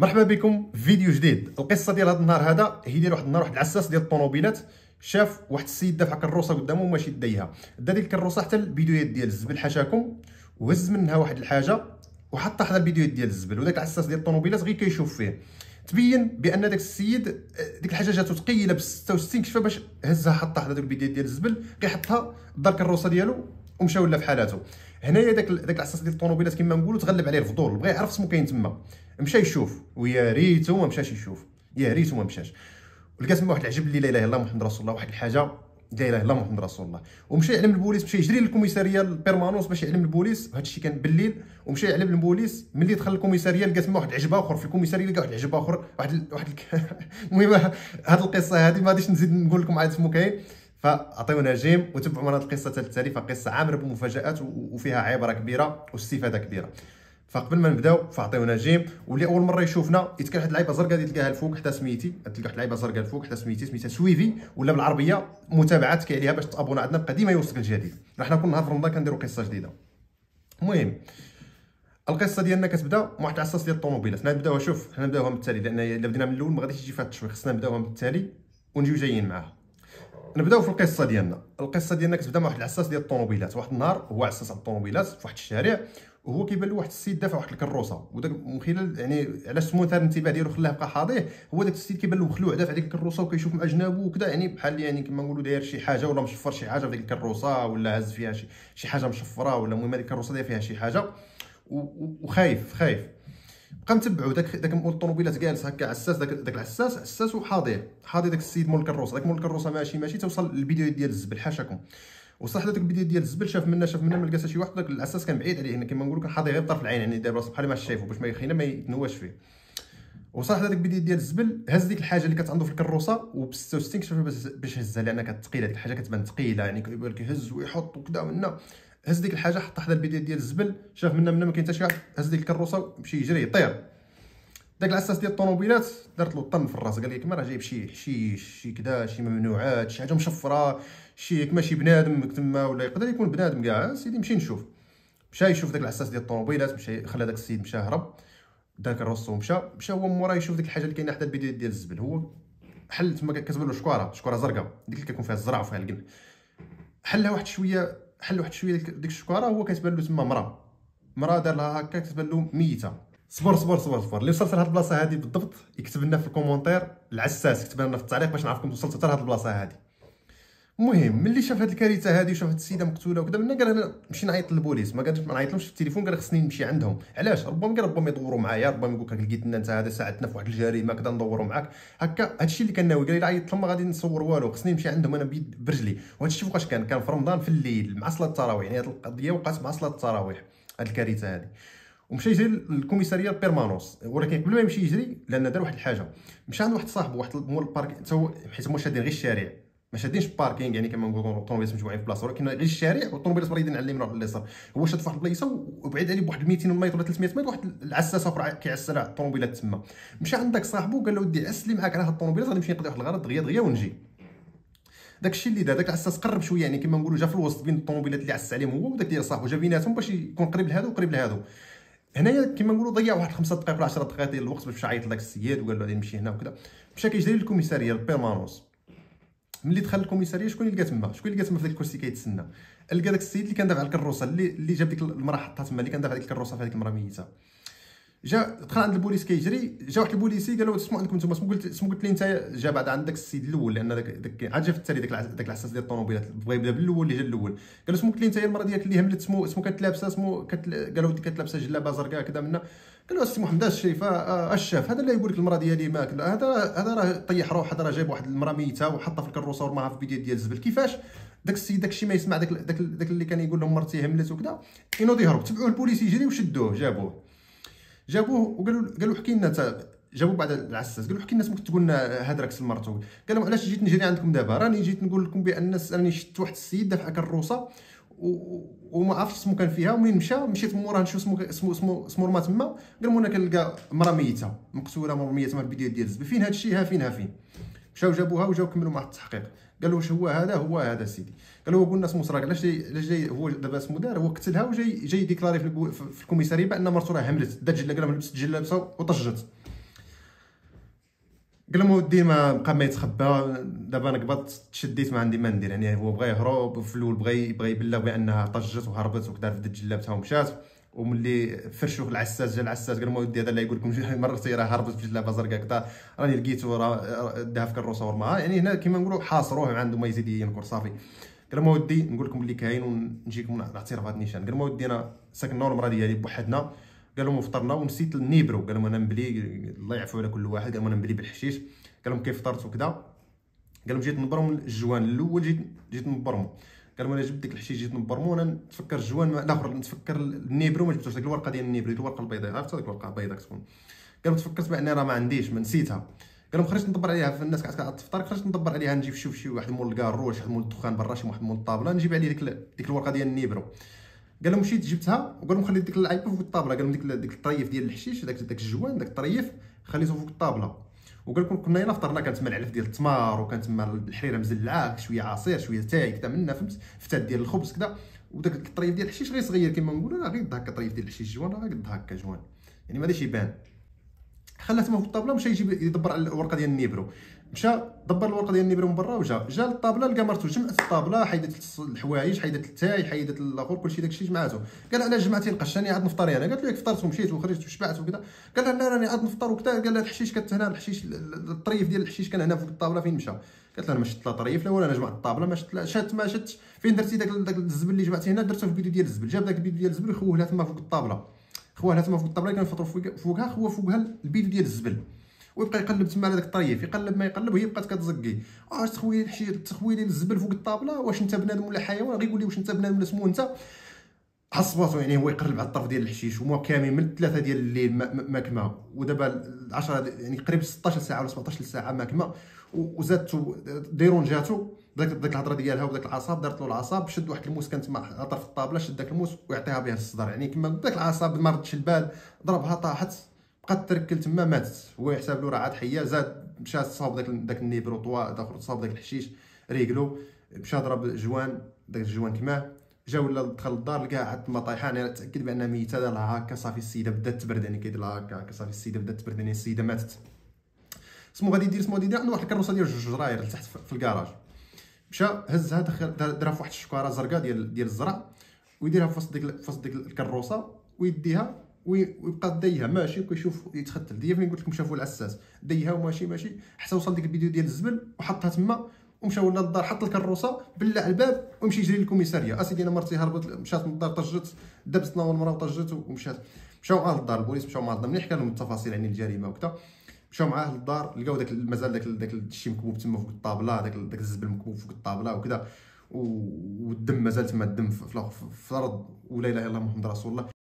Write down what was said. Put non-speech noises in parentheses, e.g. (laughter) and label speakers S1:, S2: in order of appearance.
S1: مرحبا بكم في فيديو جديد. القصة ديال هذا النهار هذا هي ديال واحد النهار واحد العساس ديال الطوموبيلات شاف واحد السيد دافع كروسة قدامه وماشي دايها دا ديك الكروسة حتى الفيديوهات ديال الزبل حاشاكم وهز منها واحد الحاجة وحطها حدا الفيديوهات ديال الزبل وداك العساس ديال الطوموبيلات غير كيشوف فيه. تبين بأن داك السيد ديك الحاجة جاتو ثقيلة ب 66 كيفاه باش هزها حطها حدا الفيديوهات ديال الزبل كيحطها دار الكروسه ديالو ومشى ولا في حالاته. هنايا داك داك العساس ديال الطوموبيلات كما نقولوا تغلب عليه الفضول بغى يعرف سمو كاين تما. مشى يشوف ويا ريتو ما مشاش يشوف. يا ريتو ما مشاش. ولقى تما واحد العجب اللي لا إله إلا الله محمد رسول الله واحد الحاجة لا إله إلا محمد رسول الله. ومشى يعلم البوليس مشى يجري للكوميسارية ال permanence باش يعلم البوليس. وهذا الشيء كان بالليل. ومشى يعلم البوليس ملي دخل الكوميسارية لقى تما واحد العجب آخر في الكوميسارية لقى واحد العجب آخر واحد. واحد (laughs) المهم هذه القصة هذه ما غاديش نزيد نقول لكم عاد اسمه كاين. j'aime وتبعوا معنا القصة التالي فقصة عامرة بالمفاجات وفيها عبرة كبيرة واستفادة كبيرة. فقبل ما نبداو فاعطيونا j'aime. واللي أول مرة يشوفنا يتلقى واحد اللعيبه زرقاء اللي تلقاها الفوق حتى سميتي. تلقى واحد اللعيبه زرقاء الفوق حتى سميتي سميتها suivi. ولا بالعربية متابعه تكي عليها باش تابونا عندنا بقى ديما يوصلك الجديد. راه كل نهار في رمضان كنديروا قصة جديدة. المهم القصة ديالنا كتبدا مع واحد العساس ديال الطوموبيلات. نبداوها شوف حنا نبداوها من التالي. لأن إلا بدينا من الأول ما غاديش يجي فيها التشويق. خصنا نبداوها من التالي ونجيو جايين معاها. نبداو في القصة ديالنا. القصة ديالنا كتبدا مع واحد العساس ديال الطوموبيلات. واحد النهار هو عساس الطوموبيلات في واحد الشارع. وهو كيبان له واحد السيد دافع واحد الكروسة وداك من خلال يعني علاش سمو الانتباه ديالو خلاه بقى حاضيه هو داك السيد كيبان له مخلوع دافع ديك الكروسة وكيشوف مع جنابو وكذا يعني بحال يعني كما نقولوا داير شي حاجة ولا مشفر شي حاجة في ديك الكروسة ولا هز فيها شي شي حاجة مشفرة ولا المهم هذيك الكروسة داير فيها شي حاجة. وخايف خايف. بقى متبعو داك داك مول الطوموبيلات جالس هكا عساس داك داك العساس عساس وحاضر. حاضر داك السيد مول الكروسة. داك مول الكروسة ماشي ماشي توصل للفيديو ديال الزبل حاشاكم. وصح داك الفيديو ديال الزبل شاف منا شاف منا لقى شي واحد داك العساس كان بعيد عليه كما نقولوا كان حاضر غير بطرف العين يعني داير راسو بحال ما شايفو باش ما يخينا ما يتنواش فيه. وصح داك الفيديو ديال الزبل هز ديك الحاجة اللي كانت عنده في الكروسة وب 66 شافها باش هزها لانها كانت ثقيله ديك الحاجة كتبان ثقيله يعني كيهز ويحط وكذا منا هز ديك الحاجة حطها حدا البيدو ديال الزبل شاف منا منا ما كاين حتى شي واحد هز ديك الكروسة مشي يجري يطير. داك العساس ديال الطوموبيلات دارت له الطن في الراس قال لك ما راه جايب شي حشيش شي كذا شي ممنوعات شي حاجة مشفرة شي كما شي بنادم تما ولا يقدر يكون بنادم كاع سيدي مشي نشوف. مشى يشوف داك العساس ديال الطوموبيلات مشى خلى داك السيد مشى هرب داك الرصو مشى مشى هو مورا يشوف ديك الحاجة اللي كاينة حدا البيدو ديال الزبل. هو حل تما كتبان له شكارة شكارة زرقاء ديك اللي كيكون فيها الزرع وفيها القمح حلها واحد شوية حل واحد شوية ديك الشكارة هو كتبان له تما مرا. مرا دار لها هكا كتبان له ميتة. صبر صبر صبر صبر. اللي وصلت لهاد البلاصة هادي بالضبط يكتب لنا في ال commentaire العساس يكتب لنا في التعليق باش نعرفكم وصلتوا حتى لهاد البلاصة هادي. المهم ملي شاف هاد الكارثة هادي وشاف هاد السيدة مقتولة وكذا منا قال أنا نمشي نعيط للبوليس ما قالش ما نعيطلهمش في التليفون قال خصني نمشي عندهم. علاش؟ ربما قال ربما يدوروا معايا ربما يقول لك لقيت لنا انت هذا ساعدتنا في واحد الجريمة كذا ندوروا معاك. هكا هادشي اللي كان ناوي قال لي عيط لهم ما غادي نصور والو خصني نمشي عندهم أنا برجلي. وهادشي فوقاش كان؟ كان في رمضان في الليل مع صلاه التراويح يعني هاد القضية وقعت مع صلاه التراويح هاد الكارثة هادي. ومشى يجري للكوميسارية ال permanence ولكن قبل ما يمشي يجري لأن دار واحد الحاجة. مشى عند واحد صاحبه واحد مول ال parc حيت هما شادين غير الشارع. ما شادينش parking يعني كما نقولوا الطوموبيلات مجموعين في بلاصة ولكن غير الشارع والطوموبيلات مريضين على اليمين وعلى اليسار. هو شاد في واحد البلايصة وبعيد عليه بواحد 200 متر ولا 300 متر واحد العساس اخر كيعس على الطوموبيلات تما. مشى عند داك صاحبو قال له ودي عس لي معاك على هاد الطوموبيلات غادي نمشي نقضي واحد الغرض دغيا دغيا ونجي. داك الشيء اللي دار داك العساس قرب شوية يعني كما نقولوا جا في الوسط بين الطوموبيلات اللي عس عليهم هو وداك ديال صاحبو جا بيناتهم باش يكون قريب لهادو وقريب لهادو. هنايا كما نقولوا ضيع واحد خمسة دقائق ولا 10 دقائق ديال الوقت باش عيط لذاك السيد وقال له غادي نمشي هنا وكذا. مشى كيجري للكوميسارية ال permanence ملي دخل الكوميساريه شكون لقى تما؟ شكون لقى تما في ذاك الكرسي كيتسنى؟ لقى داك السيد اللي كان دافع الكروسة اللي اللي جاب ديك المراه حطها تما اللي كان دافع ديك الكروسة في هذيك المراه ميتة. جا دخل عند البوليس كيجري جا واحد البوليسي قال له اسمو عندكم نتوما اسمو قلت اسمو قلت لي انت جا بعد عند السيد الأول لأن داك داك عاد جا في التالي داك داك العساس ديال الطوموبيلات بغى يبدا بالأول اللي جا الأول قال له اسمو قلت لي انت المراه ديالك اللي هملت اسمو اسمو كانت لابسة اسمو قال له كانت لابسة جلابة زرقاء كذا منا. قال له السي محمد ال chef ال chef هذا اللي يقول لك المراه ديالي ماك هذا هذا راه طيح روح هذا راه جايب واحد المرأة ميتة وحطها في الكروسه ورماها في بيدو ديال الزبل. كيفاش؟ داك السيد داك الشيء ما يسمع داك, داك اللي كان يقول لهم مرتي هملت وكذا ينوض يهرب تبعوه البوليس يجري وشدوه جابوه. جابوه وقالوا قالوا حكي لنا جابوا بعد العساس. قالوا حكي لنا ممكن تقول لنا هذا راك لمرتو قال لهم علاش جيت نجري عندكم دابا؟ راني جيت نقول لكم بأن راني شفت واحد السيد دافع كروسة وما عرفتش اسمو كان فيها. ومنين مشى؟ مشيت موراه نشوف اسمو اسمو اسمو رما تما. قال أنا كنلقى مرا ميتة. مقتولة مرميه فالبيدو ديال الزبل فين هاد الشيء ها فين ها فين؟ مشاو جابوها وجاو كملوا مع التحقيق. قالوا واش هو هذا؟ هو هذا سيدي. قالوا هو قلنا اسمه سراق علاش علاش جاي هو دابا اسمه دار هو قتلها وجاي جاي déclarer في, في الكوميسارية بأن مرتو راه هملت. دات جلا قال لبست جلابتها وطجت. قال لهم ودي ما بقى ما يتخبى. دابا أنا قبضت تشديت ما عندي ما ندير. يعني هو بغى يهرب في الأول بغى يبلغ بأنها طجت وهربت وكذا فدت جلابتها ومشات. وملي فرشوا العساس جا العساس قال لهم ودي هذا اللي يقول لكم مرتي راه هربت بجلابه زرقاء كذا راني لقيتو راه داها في كروسة ورماها. يعني هنا كيما نقولوا حاصروه عنده ما يزيد ينكر صافي. قال لهم ودي نقول لكم اللي كاين ونجيكم نعطي هذا النيشان قال لهم ودي أنا ساكن المراه ديالي بوحدنا. قال لهم فطرنا ونسيت النيبرو. قال لهم أنا مبلي الله يعفو على كل واحد. قال لهم أنا مبلي بالحشيش. قال لهم كيف فطرت وكذا. قال لهم جيت نبرم ال joint الأول جيت جيت نبرمو. لهم أنا جبت ديك الحشيش جيت نبرمو أنا نتفكر ال joint الآخر نتفكر النيبرو ما جبتوش ديك الورقة ديال النيبرو الورقة البيضاء عرفت ديك الورقة البيضاء كتكون. لهم تفكرت باني راه ما عنديش ما نسيتها. قال خرجت ندبر عليها في الناس كانت تفطر خرجت ندبر عليها نجيب شوف شي واحد مول الكارو واحد مول الدخان برا شي واحد مول الطابلة نجيب عليه ديك ديك الورقة ديال النيبرو. قال لهم مشيت جبتها وقال لهم خليت ديك اللعيبه فوق الطابلة. قال لهم ديك ديك الطريف ديال الحشيش داك داك ال joint داك الطريف خليته فوق الطابلة. وقال لكم كنا هنا فطرنا كانت تما العلف ديال التمار وكانت تما الحريرة مزلعة شوية عصير شوية تاي كذا منا فهمت؟ فتات ديال الخبز كذا. وداك الطريف ديال الحشيش غير صغير كما نقولوا راه غير هكا الطريف ديال الحشيش joint راه غير هكا joint يعني ما غاديش يبان. خلات فوق الطابله مشى يجيب يدبر على الورقة ديال النيبرو. مشى دبر الورقة ديال النيبرو من برا وجا. جا للطابلة لقى مرتو جمعت الطابلة حيدت الحوايج حيدت التاي حيدت الآخر كلشي داكشي جمعاتو. قال علاش جمعتي القشاني عاد نفطر أنا. قالت له فطرت ومشيت وخرجت وشبعت وكذا قال لها لا راني عاد نفطر وكذا قال لها الحشيش كانت هنا الحشيش الطريف ديال الحشيش كان هنا فوق الطابلة فين مشى؟ قالت لها ما شفت لا طريف لا ولا أنا جمعت الطابلة ما شفت لا شات ما شتش فين درتي داك داك الزبل اللي جمعتي هنا؟ درته في البيدو ديال الزبل. جاب داك البيدو ديال الزبل وخوه لها تما فوق الطابلة. خوه لها تما فوق الطابله كانوا يفطروا فوقها خوه فوقها الفيديو ديال الزبل. ويبقى يقلب تما على داك الطريف يقلب ما يقلب وهي بقات كتزقي آه تخوي الحشي تخوي لي الزبل فوق الطابله واش انت بنادم ولا حيوان؟ غيقول لي واش انت بنادم ولا سمو انت؟ عصباتو يعني هو يقلب على الطرف ديال الحشيش وما كامل من ثلاثة ديال الليل ماكمة. ودابا 10 يعني قريب 16 ساعة ولا 17 ساعة ماكمة. وزادتو ديرونجاتو داك داك الهضرة ديالها وداك العصاب دارت له العصاب شد واحد الموس كان تما على طرف الطابلة شد داك الموس ويعطيها به الصدر. يعني كما داك العصاب ما ردش البال ضربها طاحت بقات تركل تما ماتت. هو يحسب له راه عاد حية زاد مشى صاب داك داك النيبرو طوا صاب داك الحشيش ريقلو مشى ضرب joint داك ال joint كماه جا ولا دخل للدار لقاها عاد تما طايحه أنا تأكد بأنها ميتة لها هكا صافي السيدة بدات تبرد يعني كيدير لها هكا صافي السيدة بدات تبرد يعني السيدة ماتت. سمو غادي يدير سمو غادي يدير عنده واحد الكروسة ديال جوج جراير لتحت في الكراج مشى هزها دخل دارها في واحد الشكارة زرقاء ديال ديال الزرع ويديرها في وسط ديك في وسط ديك الكروسة ويديها ويبقى دايها ماشي وكيشوف يتختل. ديا فين؟ قلت لكم شافوا العساس دايها وماشي ماشي. حتى وصل ديك البيدو ديال الزبل وحطها تما ومشى ولا للدار حط الكروسه بلع الباب ومشي يجري للكوميساريه اسيدي أنا مرتي هربت مشات من الدار طجت دبست أول مرة وطجت ومشات. مشاو معاه للدار البوليس مشاو معاه ملي حكى لهم التفاصيل عن الجريمة وكذا. مشاو معاه للدار لقاو داك مازال داك داك الشيء مكبوب تما فوق الطابلة داك داك الزبل مكبوب فوق الطابلة وكذا. والدم مازال تما الدم في الأرض. ولا إله إلا الله محمد رسول الله.